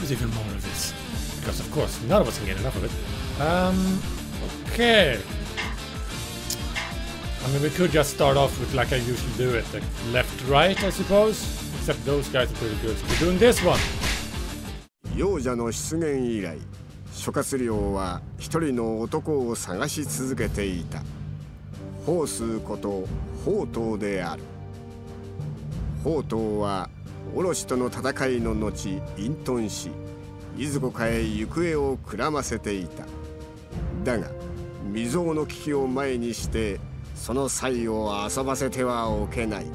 with even more of this. Because of course, none of us can get enough of it. Um, okay. I mean, we could just start off with like I usually do it, like left-right, I suppose. Except those guys are pretty good. So we're doing this one. 幼者の出現以来諸葛亮は一人の男を探し続けていた宝数こと宝刀である宝刀は卸との戦いの後隠遁しいずこかへ行方をくらませていた。だが未曾有の危機を前にしてその際を遊ばせてはおけない。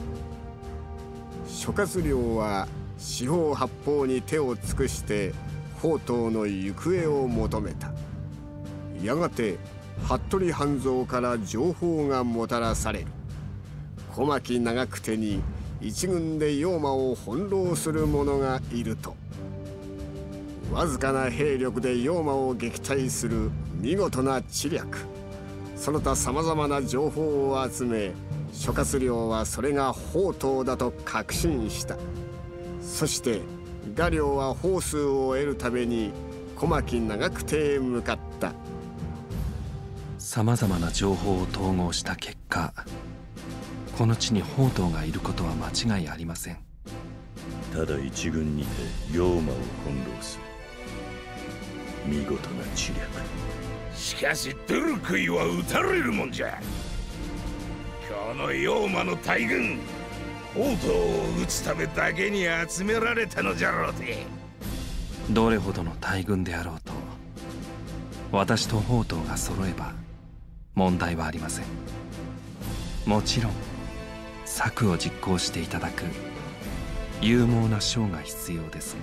諸葛亮は四方八方に手を尽くして宝刀の行方を求めた。やがて服部半蔵から情報がもたらされる。小牧長久手に一軍で妖魔を翻弄する者がいると。わずかな兵力で妖魔を撃退する見事な知略。その他さまざまな情報を集め諸葛亮はそれが宝刀だと確信した。そして画領は宝数を得るために小牧長久手へ向かった。さまざまな情報を統合した結果この地に宝刀がいることは間違いありません。ただ一軍にて妖魔を翻弄する。見事な知略。しかしドルクイは撃たれるもんじゃ。この妖魔の大軍宝刀を撃つためだけに集められたのじゃろうて。どれほどの大軍であろうと私と宝刀が揃えば問題はありません。もちろん策を実行していただく勇猛な将が必要です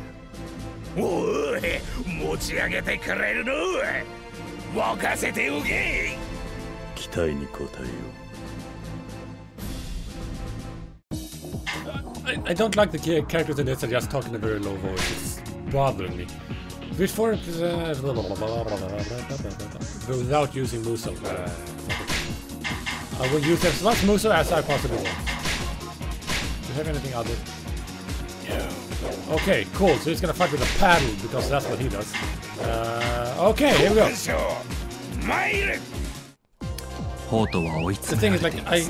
がおい持ち上げてくれるの任せておけ期待に応えよう I, I don't like the characters in this are just talking in a very low voice. It's bothering me. Which for uh, without using Muso. Uh, I will use as much Muso as I possibly want. have anything other? Okay, cool. So he's gonna fight with a paddle because that's what he does. Uh, okay, here we go. The thing is, like, I.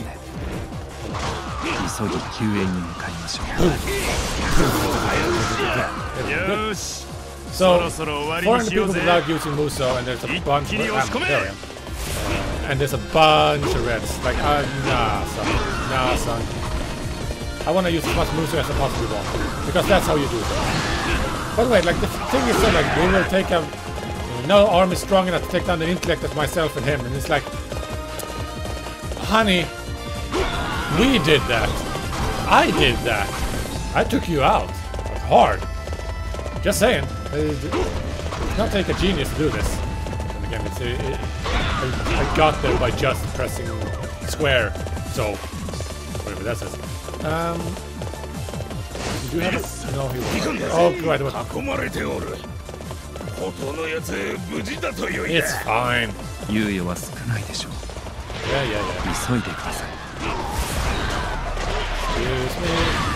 Good. So, foreign people without using Muso, and there's a bunch of um, there and there's a bunch of reds. Like, uh, nah, son. Nah, son. I want to use as much Muso as I possibly want. Because that's how you do it. By the way, like, the thing is that, like, we will take a... No army strong enough to take down the intellect of myself and him, and it's like... Honey, we did that. I did that. I took you out. Hard. Just saying. It not take a genius to do this. And again, it's, it, it, I, I, got there by just pressing square. So, whatever that says. Um, do you have a... No, he won't. Oh, God, what? 元のやつ無事だと言うや It's fine. 猶予は少ないでしょう。いやいやいや。急いでください。Excuse me.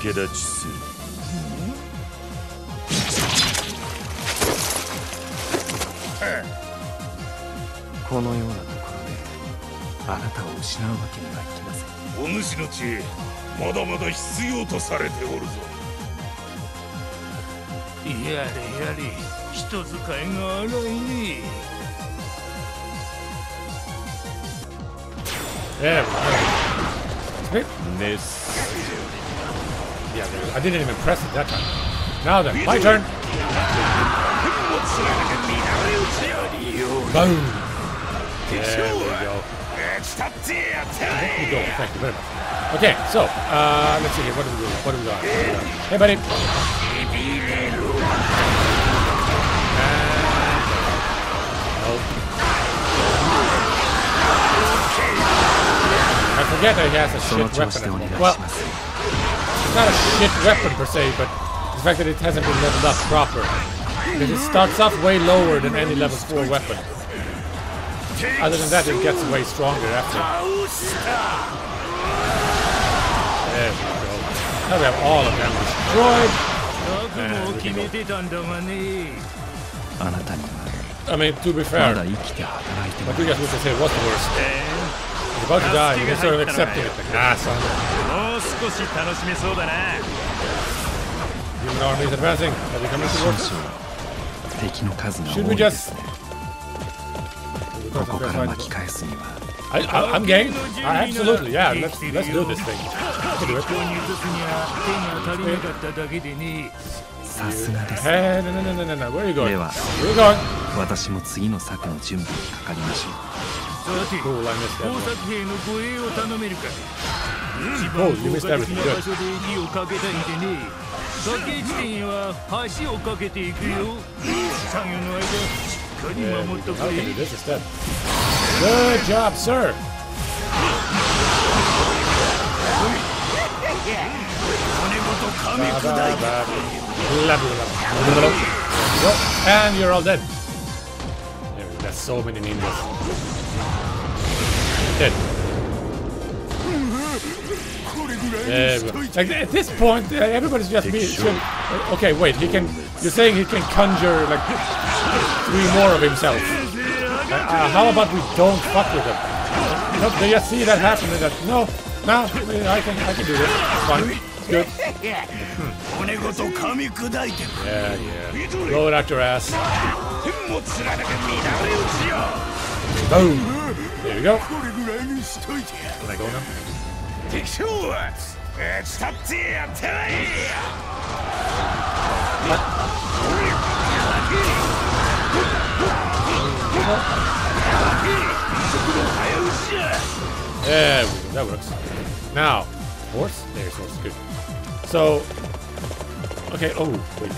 Skedachi このようなところであなたを失うわけにはいきません。お主の知恵まだまだ必要とされておるぞ。やれやれ人使いが荒いね Yeah, This. Yeah, I didn't even press it that time. Now then, my turn. Boom. There we go. There we go. Thank you very much. Okay, so uh, let's see here. What do we do? What do we got? Hey, buddy. forget that he has a shit weapon. Well, it's not a shit weapon per se, but the fact that it hasn't been leveled up proper. Because it starts off way lower than any level 4 weapon. Other than that, it gets way stronger after. There we go. Now we have all of them destroyed. I mean, to be fair, what you guys would say was the. about to die. You're sort of accepting it like an asshole. Human army is advancing. Are we coming towards it? Should we just... I, I, I'm game. I, absolutely, yeah. Let's let's do this thing. Hey, no, no, no, no, no, no. Where are you going? Where are you going? 私も次の策の準備にかかりましょう。て工.作兵の護衛を頼めるか一 Cool, 番 you 効果.的な.場所で火をかけたいんでね崖地点へは橋をかけていくよ作業の間しっかり守っと how くれ? Good job, sir. And you're all dead. There we go. That's so many ninjas. Dead. There we go. Like at this point, uh, everybody's just me. uh, Okay, wait. He can. You're saying he can conjure like three more of himself. Uh, uh, how about we don't fuck with him? No, they just see that happen and that no, no, I can, I can do this. It's fine good. yeah, yeah. Blow it out your ass. Boom. There you go. Can I go now? There we go. That works. Now, horse? There's horse. Good. So, okay. Oh, wait.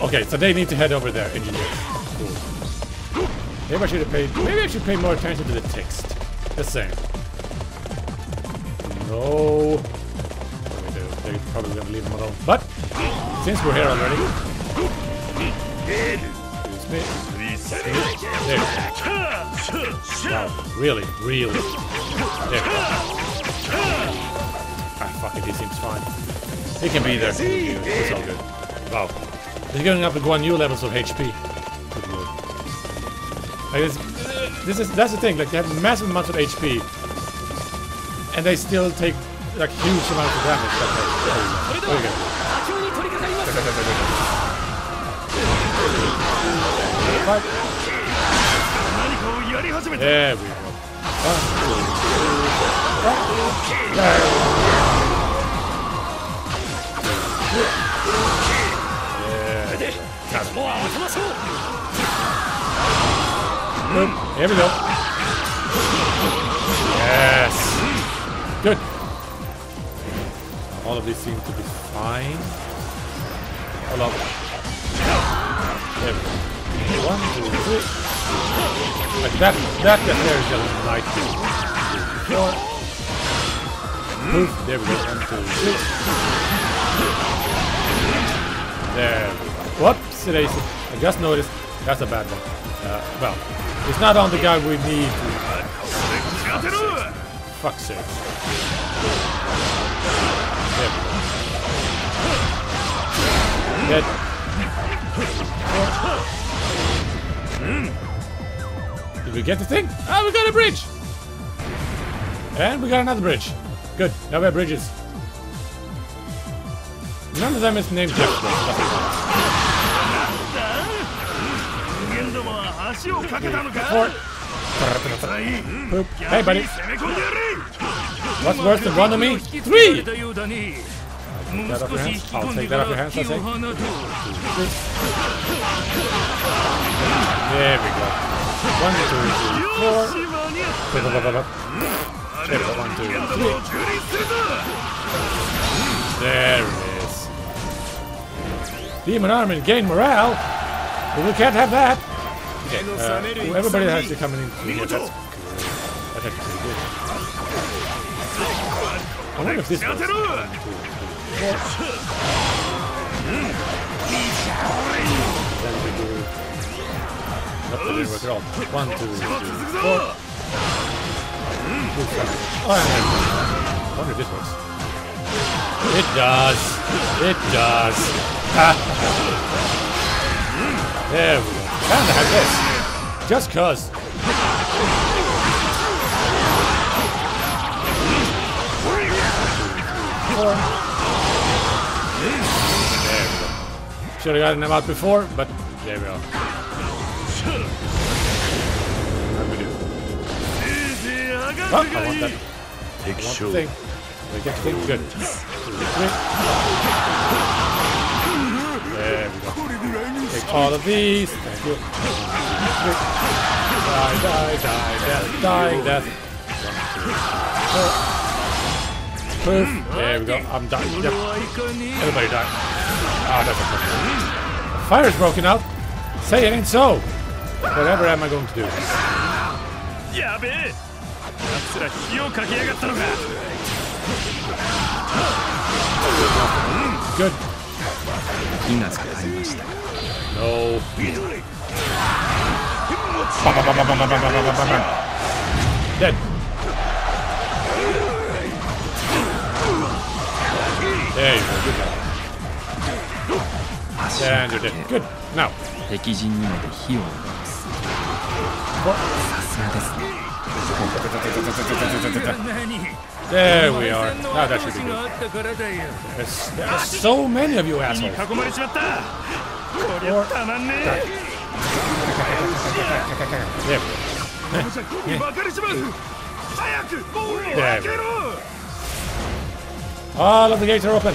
Okay, so they need to head over there. Engineers. Cool. Maybe I should have paid. Maybe I should pay more attention to the text. Just saying. No. They're, they're probably gonna leave them alone. But since we're here already, me. There. Wow. Really, really. There. Ah, fuck it. He seems fine. It can be there. It's all good. Wow. They're going up to Guan Yu levels of HP. Good lord. Like this, this is that's the thing. Like they have massive amounts of HP, and they still take like huge amounts of damage. There we go. There we go. There we go. Boom. Here we go. Yes. Good. All of these seem to be fine. Hold on. There we go. One, two, three. Like that, that that there is a thing. Four. Poof. There we go. One, two, three. Whoops. I just noticed. That's a bad one. Uh, well, it's not on the guy we need to... sir. fuck's sake. There we go. Dead. Hmm. Did we get the thing? Oh, we got a bridge! And we got another bridge. Good, now we have bridges. None of them is named Jeff. Fort. Poop. Hey, buddy. What's worse than one of me? Three! I'll take that off your hands, I say. There we go. One, two, three, four. There we go. One, two, three. There it is. Demon Army gain morale. But we can't have that. Okay, uh, everybody has to come in here. That's. That's actually pretty good. I wonder if this works. One, two, three, four. Then we do... Nope, that work at all. One, two, three, four. Oh, yeah. I wonder if this works. It does. It does. there we go. Kinda had this. Just cause. There we go. Should have gotten them out before, but there we are. How do we do? Oh, I want that. I want the thing. We get thing. Good. There we go. Take all of these. Thank you. Die, die, die, death, dying, death. One, two, four. Poof. There we go. I'm done. Yep. Everybody die. Ah, that's a The fire's broken out. Say it ain't so. Whatever am I going to do? やべえ奴ら火をかけやがったのか Good. 火がかかりました No. Dead. There you go. Good job. And you're dead. Good. Now. 敵陣にまで火をおさすがですね There we are. Now that should be good. There's, there's so many of you assholes. Oh, the gates are open.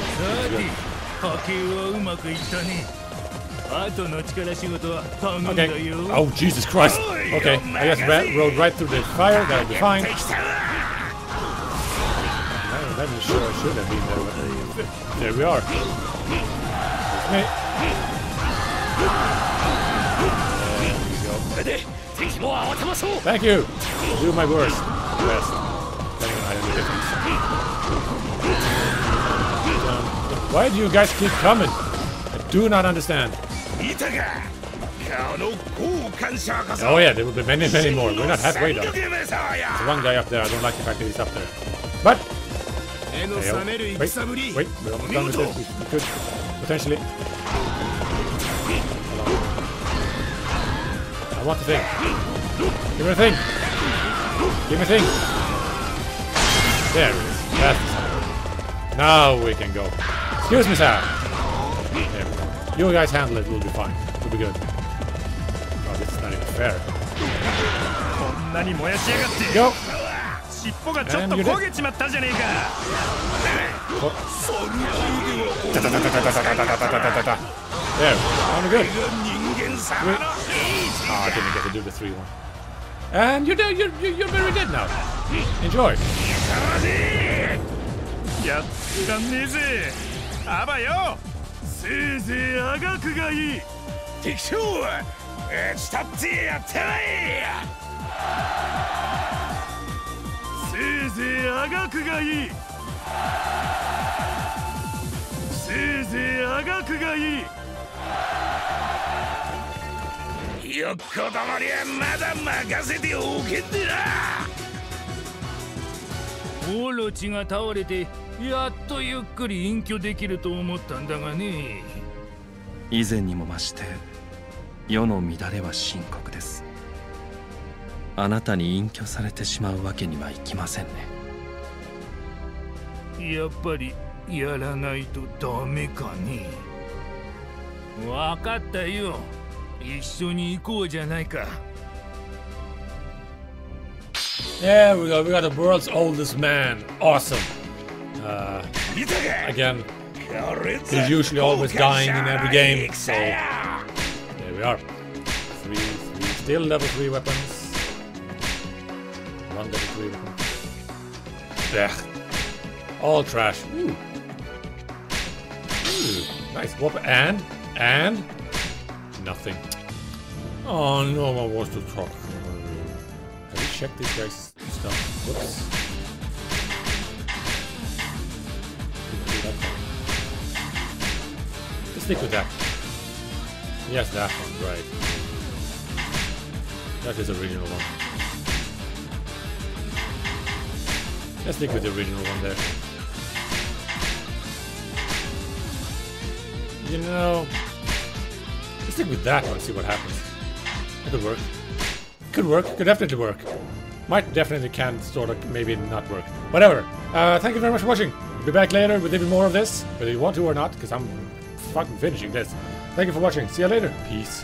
Oh, Jesus Christ. Okay, I guess that rode right through the fire. That'll be fine. Sure I should have been there. There we are. Thank you! I'll do my worst. Best. Depending on how do. Why do you guys keep coming? I do not understand. Oh yeah, there will be many, many more. We're not halfway though. There's one guy up there. I don't like the fact that he's up there. But... Oh, wait, wait, we're almost done with this. We could potentially... I want the thing. Give me a thing. Give me a thing. There it is. That's now we can go. Excuse me, sir. You guys handle it. We'll be fine. We'll be good. Oh, this is not even fair. Go. And you're dead. There. On good. Oh, I didn't get to do the 3 1. And you're dead. You're, you're very dead now. Enjoy. Yeah. よっこどもにはまだ任せておけんでな。オロチが倒れてやっとゆっくり隠居できると思ったんだがね。以前にも増して世の乱れは深刻です。あなたに隠居されてしまうわけにはいきませんね。やっぱりやらないとダメかねわかったよ一緒に行こうじゃないか There we go. We got the world's oldest man. Awesome. Uh, いたか again, 強烈 he's usually always dying in every game. 戦 So や there we are. Three, three, still level three weapons. One level three weapon. Yeah. All trash. Ooh. Ooh, nice weapon. And and nothing. Oh, no one wants to talk. Have you checked this guy's stuff? Whoops. Let's stick with that. Yes, that one, right. That is the original one. Let's stick with the original one there. You know, let's stick with that one, see what happens. It could work. Could work, could definitely work. Might definitely can sort of maybe not work. Whatever. Uh, thank you very much for watching. Be back later with even more of this, whether you want to or not, because I'm fucking finishing this. Thank you for watching. See you later. Peace.